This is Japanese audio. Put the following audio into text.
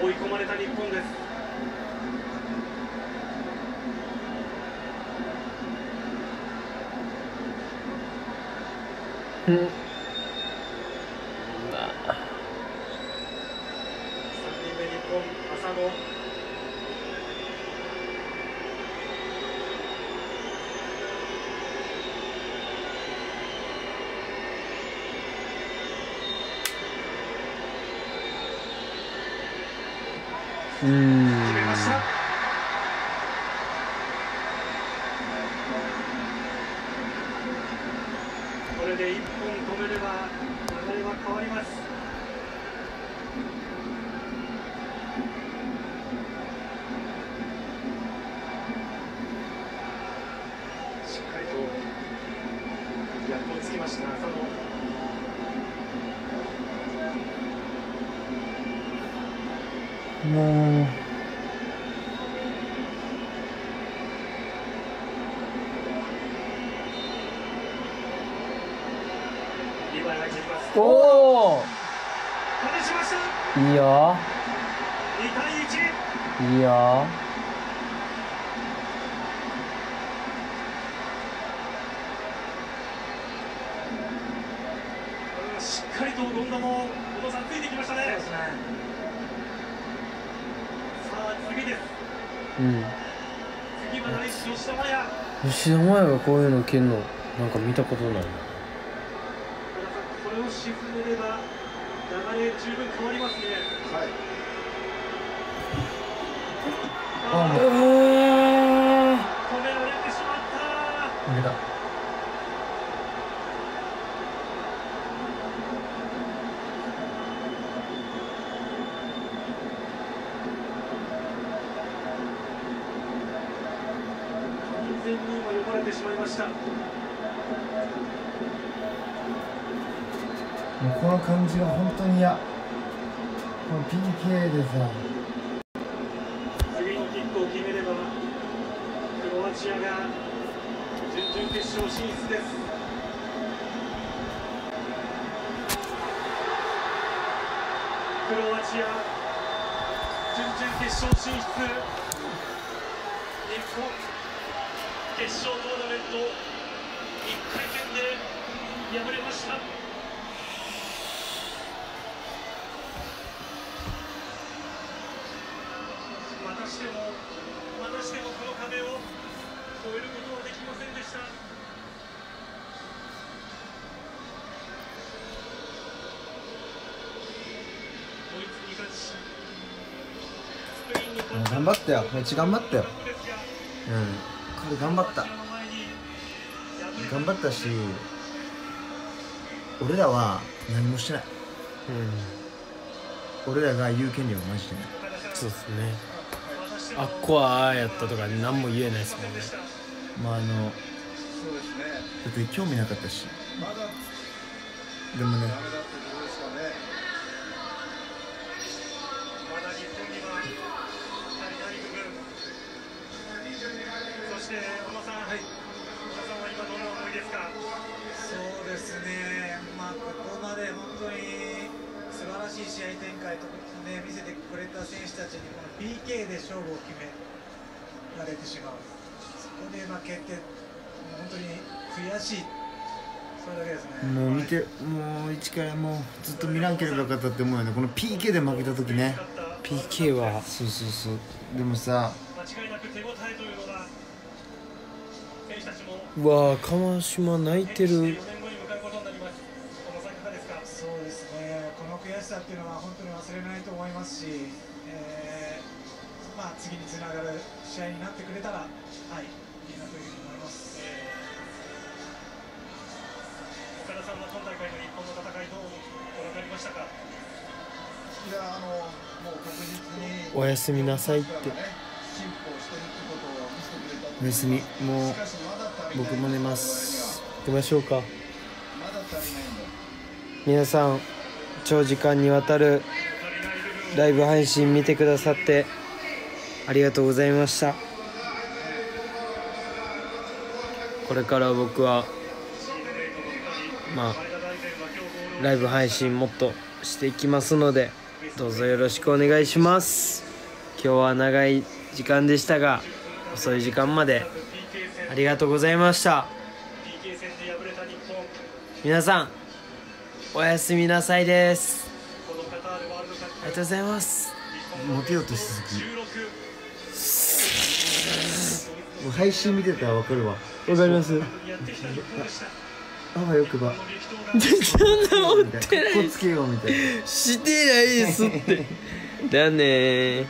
追い込まれた日本です。うん、3人目日本浅野。決めましたこれで1本止めれば流れは変わります。しっかりと逆をつきました浅野。もう。おおいいよ。2対1いいよ。しっかりと権田も小野さんついてきましたねさあ次ですうん。吉田麻也がこういうの蹴んのなんか見たことないな。これを沈めれば流れ十分変わりますね。あもう止められてしまったダメだ完全に今呼ばれてしまいました。もうこの感じが本当に嫌この PK でさ。次のキックを決めればクロアチアが準々決勝進出です。クロアチア準々決勝進出。日本決勝トーナメント1回戦で敗れました。またしてもまたしてもこの壁を越えることはできませんでした。頑張ったよめっちゃ頑張ったよ。うんこれ頑張った。頑張ったし俺らは何もしてない。うん。俺らが言う権利はマジでない。そうですね。あっこはああやったとか何も言えないですもんね。まああのだって興味なかったし。でもね展開と、ね、見せてくれた選手たちにこの PK で勝負を決められてしまう、そこで負けて、もう本当に悔しい、それだけですね。もう見てもう一からもうずっと見らんければよかったって思うよね。この PK で負けた時ね。PK はそうそうそう。でもさ間違いなく手応えというのは選手たちも。うわー川島泣いてる4年後に迎えるそうですね、この悔しさっていうのは本当に忘れないと思いますし、えーまあ、次につながる試合になってくれたら、はい、いいなというふうに思います。岡田さんは今大会の日本の戦いどうご覧になりましたか？いやあのもう確実におやすみなさいって。おやすみ。もう僕も寝ます。行きましょうか。まだ足りない皆さん長時間にわたるライブ配信見てくださってありがとうございました。これから僕はまあライブ配信もっとしていきますのでどうぞよろしくお願いします。今日は長い時間でしたが遅い時間までありがとうございました。皆さんおやすみなさいです。ありがとうございます。モテようとしすぎ16もう配信見てたらわかるわ。わかります。あわよくば。そんな持ってかっこつけようみたいな。してないですって。だねー